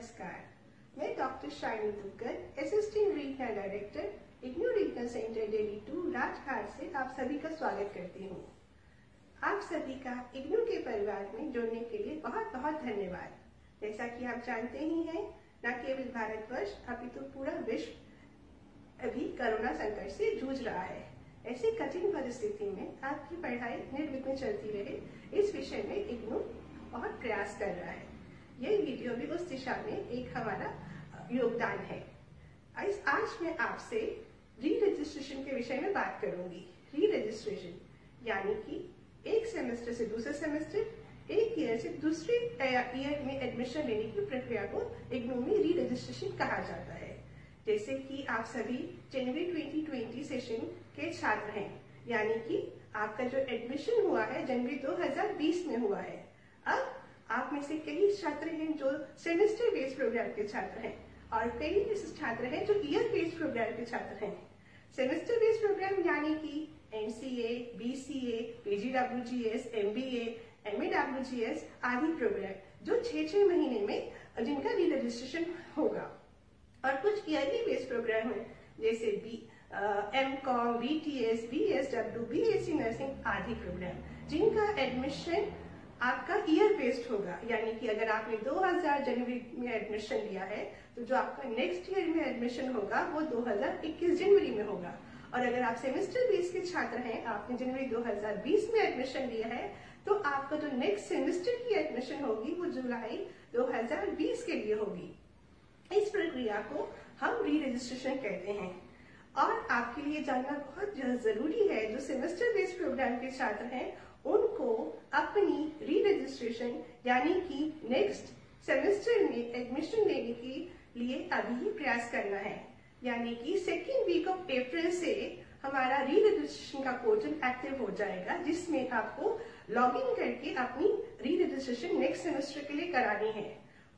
नमस्कार। मैं doctor Shiny Dukkar assistant regional director IGNOU regional centre Delhi two Rajghat से आप सभी का स्वागत करती हूँ। आप सभी का इग्नू के परिवार में जुड़ने के लिए बहुत बहुत धन्यवाद। जैसा कि आप जानते ही हैं, न केवल भारतवर्ष अभी तो पूरा विश्व अभी कोरोना संकट से जूझ रहा है। ऐसी कठिन परिस्थिति में आपकी पढ़ाई निर्विघ्न चलती रहे, इस विषय में इग्नू बहुत प्रयास कर रहा है। ये वीडियो भी उस दिशा में एक हमारा योगदान है। आज मैं आपसे री रजिस्ट्रेशन के विषय में बात करूँगी। री रजिस्ट्रेशन यानी कि एक सेमेस्टर से दूसरे सेमेस्टर एक ईयर से दूसरे ईयर में एडमिशन लेने की प्रक्रिया को इग्नू में री रजिस्ट्रेशन कहा जाता है। जैसे कि आप सभी जनवरी 2020 सेशन के छात्र हैं। यानी कि आपका जो एडमिशन हुआ है जनवरी 2020 में हुआ है। में से कई छात्र हैं जो सेमेस्टर बेस्ड प्रोग्राम के छात्र हैं और कई ऐसे छात्र हैं जो ईयर बेस्ड प्रोग्राम के छात्र हैं। सेमेस्टर बेस्ड प्रोग्राम यानी कि MCA, BCA, PGDWGS, MBA, MAWGS आदि प्रोग्राम जो छह छह महीने में जिनका री रजिस्ट्रेशन होगा। और कुछ ईयरली बेस्ड प्रोग्राम है जैसे B M com B T S B S W B S C nursing आदि प्रोग्राम जिनका एडमिशन आपका ईयर बेस्ड होगा, यानी कि अगर आपने 2000 जनवरी में एडमिशन लिया है तो जो आपका नेक्स्ट ईयर में एडमिशन होगा, वो 2021 जनवरी में होगा। और अगर आप सेमेस्टर बेस के छात्र हैं, आपने जनवरी 2020 में एडमिशन लिया है तो आपका जो नेक्स्ट सेमेस्टर की एडमिशन होगी, वो जुलाई 2020 के लिए होगी। इस प्रक्रिया को हम री रजिस्ट्रेशन कहते हैं। और आपके लिए जानना बहुत ज़रूरी है, जो सेमेस्टर बेस्ड प्रोग्राम के छात्र हैं उनको अपनी री रजिस्ट्रेशन यानी कि नेक्स्ट सेमेस्टर में एडमिशन लेने के लिए अभी ही प्रयास करना है। यानी कि सेकेंड वीक ऑफ़ अप्रैल से हमारा री रजिस्ट्रेशन का पोर्टल एक्टिव हो जाएगा, जिसमें आपको लॉग इन करके अपनी री रजिस्ट्रेशन नेक्स्ट सेमेस्टर के लिए करानी है।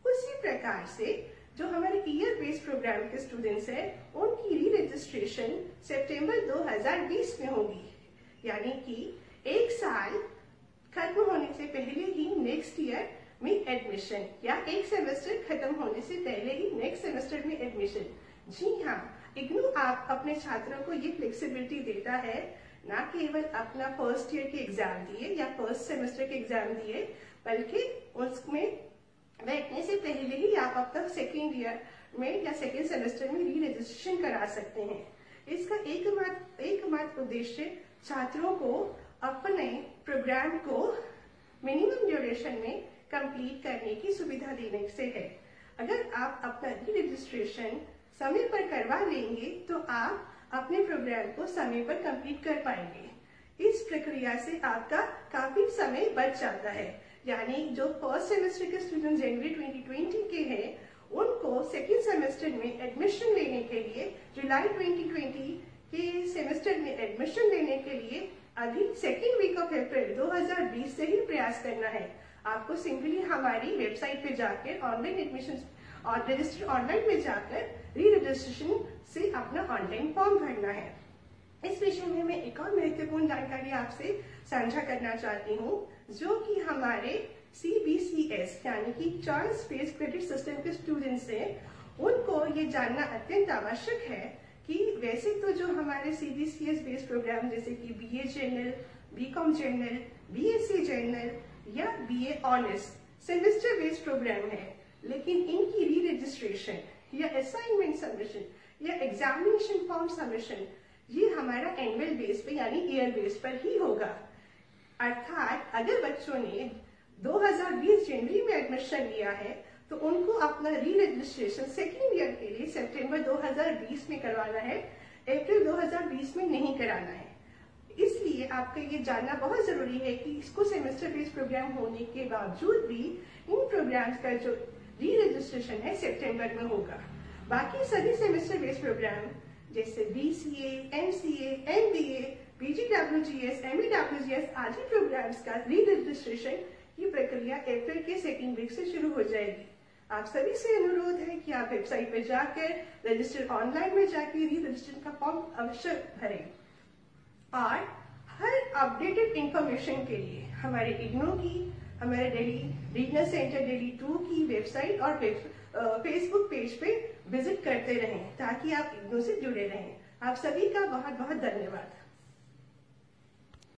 उसी प्रकार से जो हमारे ईयर बेस्ड प्रोग्राम के स्टूडेंट्स हैं, उनकी री रजिस्ट्रेशन सितंबर 2020 में होगी। यानी कि एक साल खत्म होने से पहले ही नेक्स्ट ईयर में एडमिशन या एक सेमेस्टर खत्म होने से पहले ही नेक्स्ट सेमेस्टर में एडमिशन जी हाँ इग्नू आप अपने छात्रों को ये फ्लेक्सिबिलिटी देता है, न केवल अपना फ़र्स्ट ईयर के एग्ज़ाम दिए, या फ़र्स्ट सेमेस्टर के एग्ज़ाम दिए, बल्कि उसमें बैठने से पहले ही आप अब तक सेकेंड ईयर में या सेकेंड सेमेस्टर में री रजिस्ट्रेशन करा सकते हैं। इसका एकमात्र एकमात्र उद्देश्य छात्रों को प्रोग्राम को मिनिमम ड्यूरेशन में कंप्लीट करने की सुविधा देने से है। अगर आप अपना री रजिस्ट्रेशन समय पर करवा लेंगे तो आप अपने प्रोग्राम को समय पर कंप्लीट कर पाएँगे। इस प्रक्रिया से आपका काफ़ी समय बच जाता है। यानी जो फ़र्स्ट सेमेस्टर के स्टूडेंट जनवरी 2020 के हैं, उनको सेकेंड सेमेस्टर में एडमिशन लेने के लिए जुलाई 2020 के सेमेस्टर में एडमिशन लेने के लिए अभी सेकेंड वीक ऑफ़ अप्रैल 2020 से ही प्रयास करना है। आपको सिंपली हमारी वेबसाइट पे जाकर ऑनलाइन एडमिशन और रजिस्टर ऑनलाइन में जाकर री रजिस्ट्रेशन से अपना ऑनलाइन फॉर्म भरना है। इस विषय में मैं एक और महत्वपूर्ण जानकारी आपसे साझा करना चाहती हूँ, जो कि हमारे सीबीसीएस यानी कि चाइल्ड स्पेस क्रेडिट सिस्टम के स्टूडेंट्स हैं, उनको ये जानना अत्यंत आवश्यक है कि वैसे तो जो हमारे सीबीसीएस बेस्ड प्रोग्राम जैसे कि B A general B com general B S C general या B A honours semester based programme है, लेकिन इनकी री रजिस्ट्रेशन या असाइनमेंट सबमिशन या एग्जामिनेशन फॉर्म सबमिशन ये हमारा एनुअल बेस पे, यानी ईयर बेस पर ही होगा। अर्थात अगर बच्चों ने 2020 जनवरी में एडमिशन लिया है तो उनको अपना री रजिस्ट्रेशन सेकेंड ईयर के लिए सितंबर 2020 में करवाना है अप्रैल 2020 में नहीं कराना है। इसलिए आपका ये जानना बहुत ज़रूरी है कि इसको सेमेस्टर बेस्ड प्रोग्राम होने के बावजूद भी इन प्रोग्राम्स का जो री रजिस्ट्रेशन है सितंबर में होगा। बाकी सभी सेमेस्टर बेस्ड प्रोग्राम जैसे B C M C M B A PGDWGS MEDWGS आदि प्रोग्राम्स का री रजिस्ट्रेशन की प्रक्रिया अप्रैल के सेकेंड वीक से शुरू हो जाएगी। आप सभी से अनुरोध है कि आप वेबसाइट पर जाकर रजिस्टर ऑनलाइन में जाकर री रजिस्टर का फॉर्म अवश्य भरें। और हर अपडेटेड इंफॉर्मेशन के लिए हमारे इग्नो की, हमारे Delhi regional centre Delhi two की वेबसाइट और फेसबुक पेज पे विज़िट करते रहें ताकि आप इग्नो से जुड़े रहें। आप सभी का बहुत बहुत धन्यवाद।